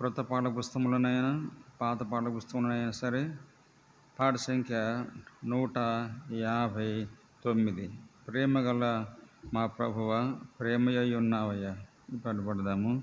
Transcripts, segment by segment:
క్రొత్త పాఠ పుస్తకంలోనైనా పాత పాఠ పుస్తకంలోనైనా సరే పాఠ సంఖ్య నూట యాభై తొమ్మిది. ప్రేమ గల మా ప్రభువ ప్రేమయ్య ఉన్నావయ్యా పడదాము.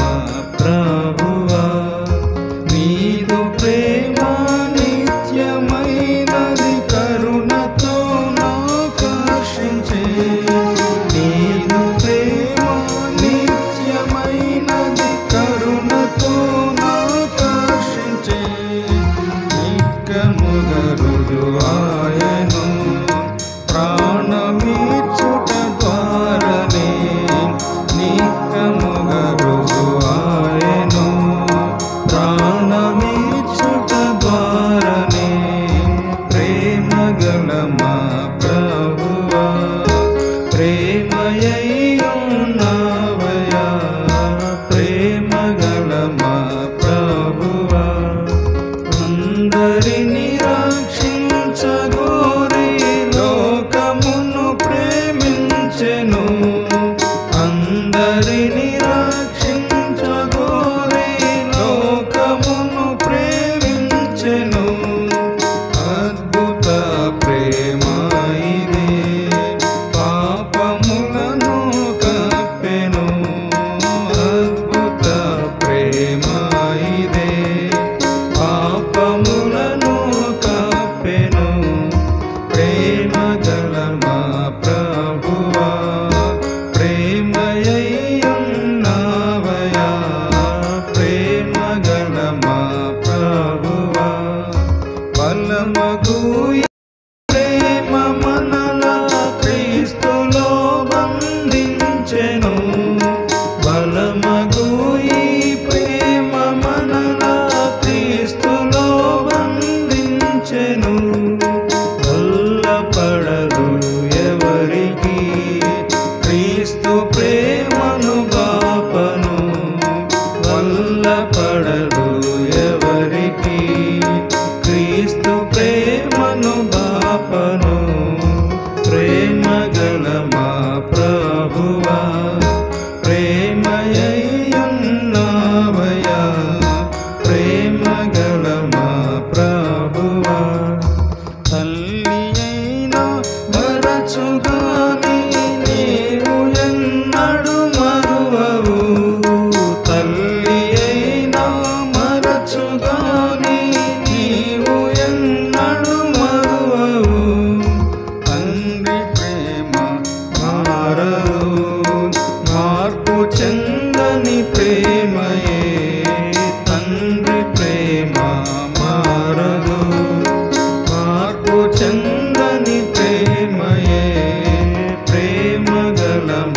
బంధించెను వల్లపడదు ఎవరికి. క్రీస్తు ప్రేమను బాపను వల్లపడదు ఎవరికి. క్రీస్తు ప్రేమను బాపను ప్రేమగా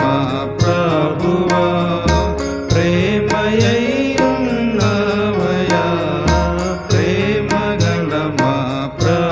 मा प्रभुवा प्र